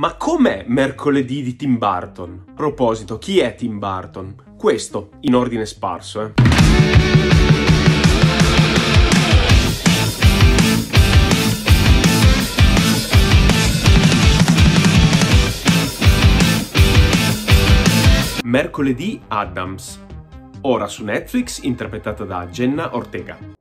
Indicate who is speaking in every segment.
Speaker 1: Ma com'è mercoledì di Tim Burton? Proposito, chi è Tim Burton? Questo, in ordine sparso, eh. Mercoledì Adams. Ora su Netflix interpretata da Jenna Ortega.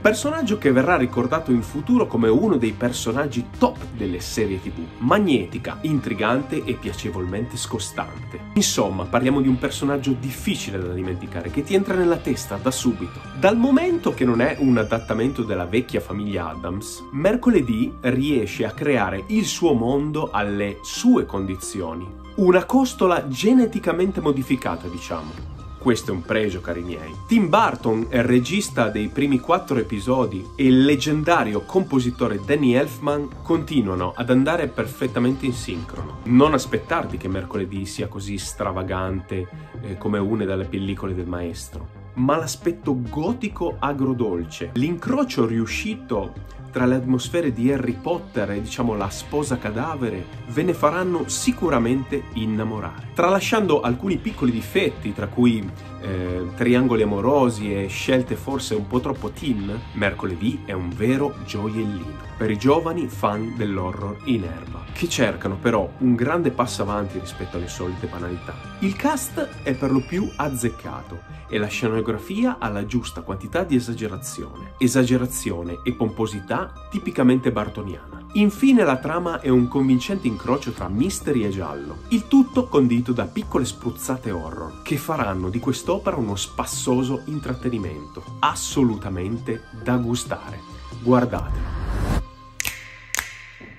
Speaker 1: Personaggio che verrà ricordato in futuro come uno dei personaggi top delle serie tv, magnetica, intrigante e piacevolmente scostante. Insomma, parliamo di un personaggio difficile da dimenticare, che ti entra nella testa da subito. Dal momento che non è un adattamento della vecchia famiglia Adams, mercoledì riesce a creare il suo mondo alle sue condizioni. Una costola geneticamente modificata, diciamo. Questo è un pregio, cari miei. Tim Burton è il regista dei primi quattro episodi e il leggendario compositore Danny Elfman continuano ad andare perfettamente in sincrono. Non aspettarti che mercoledì sia così stravagante eh, come una delle pellicole del maestro ma l'aspetto gotico agrodolce, l'incrocio riuscito tra le atmosfere di Harry Potter e diciamo la sposa cadavere ve ne faranno sicuramente innamorare. Tralasciando alcuni piccoli difetti, tra cui eh, triangoli amorosi e scelte forse un po' troppo teen, mercoledì è un vero gioiellino per i giovani fan dell'horror in erba, che cercano però un grande passo avanti rispetto alle solite banalità. Il cast è per lo più azzeccato e la scenografia ha la giusta quantità di esagerazione, esagerazione e pomposità tipicamente bartoniana. Infine la trama è un convincente incrocio tra mystery e giallo, il tutto condito da piccole spruzzate horror che faranno di quest'opera uno spassoso intrattenimento, assolutamente da gustare. Guardatelo.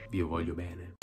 Speaker 1: Vi voglio bene.